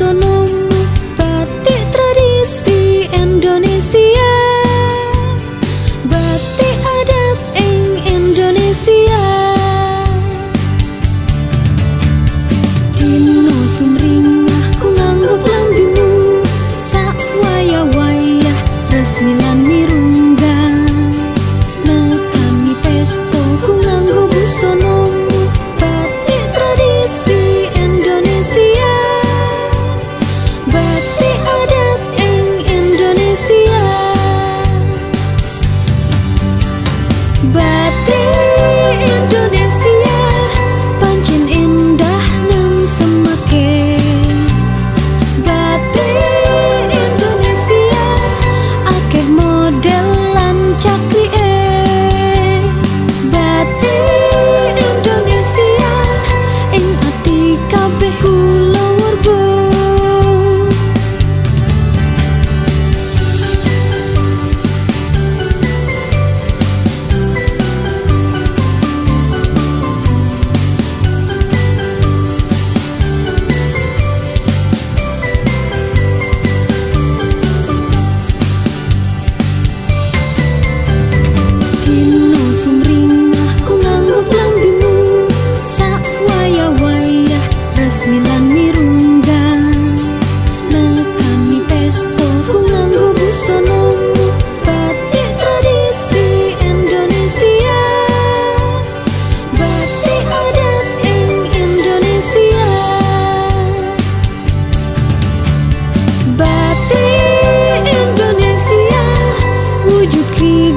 做梦。Bye.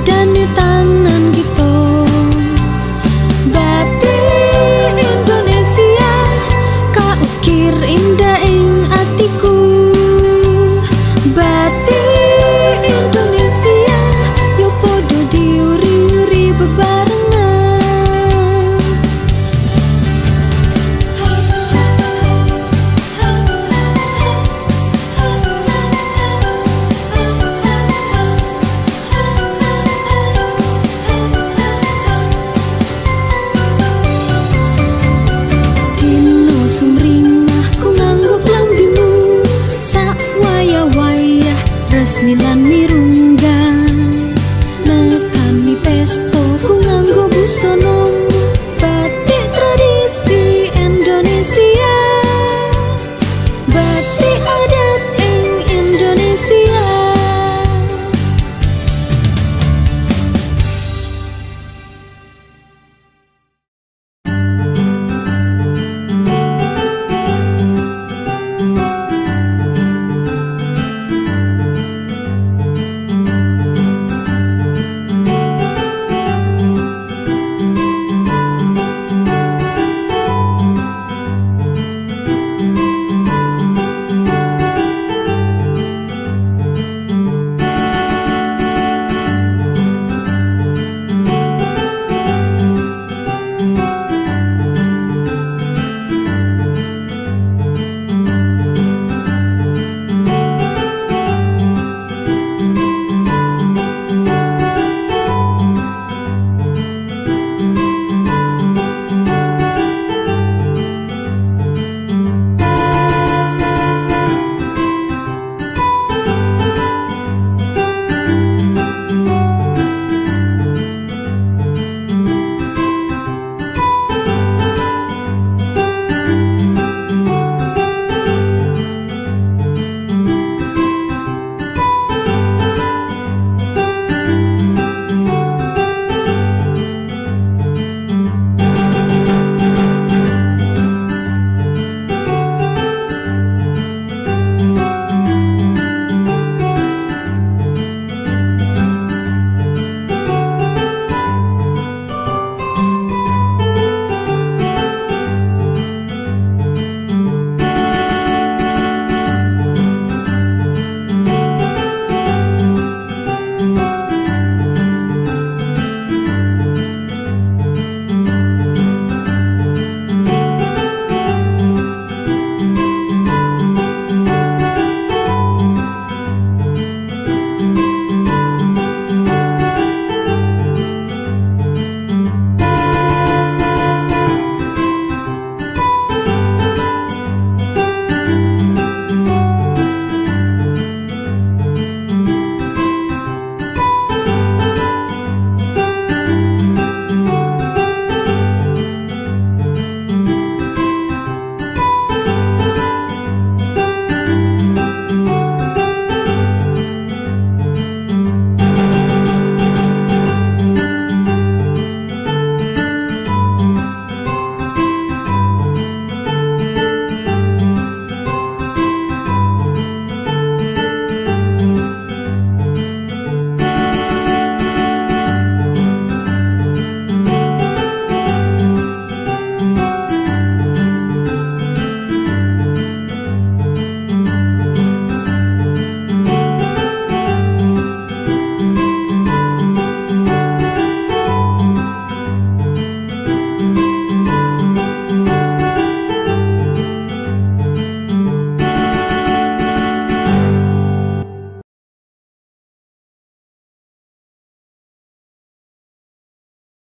done.